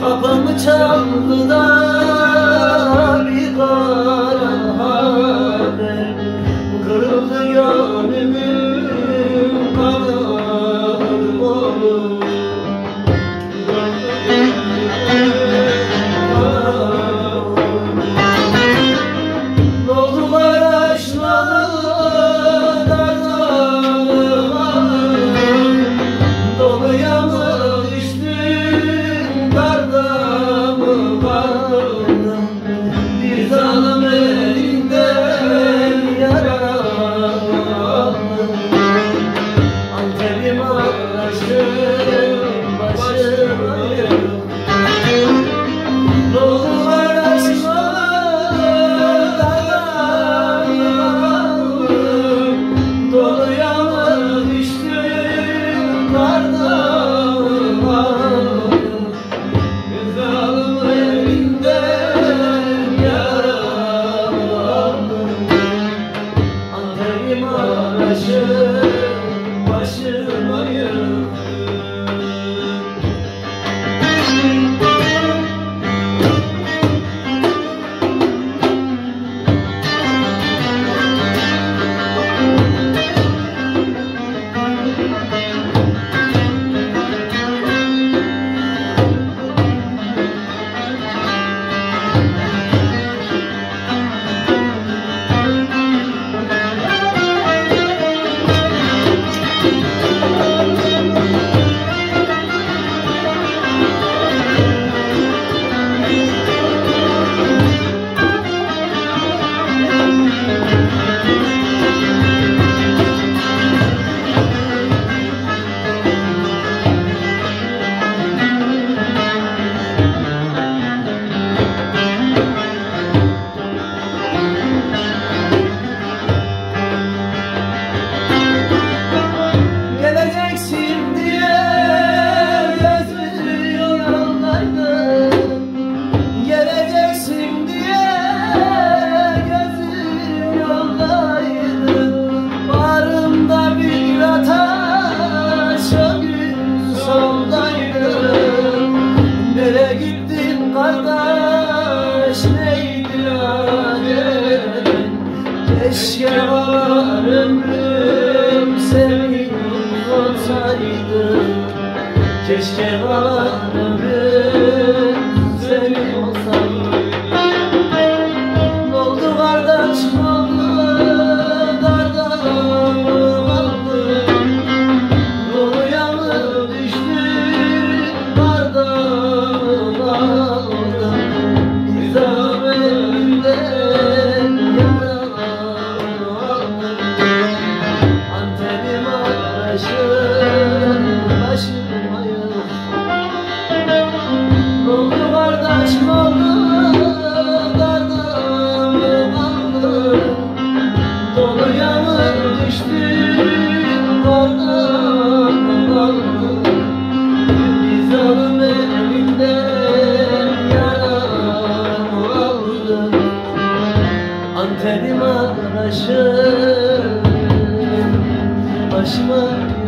Kapımı çaldı da Keşke var ömrüm senin olsaydı Keşke var ömrüm senin olsaydı Christmas.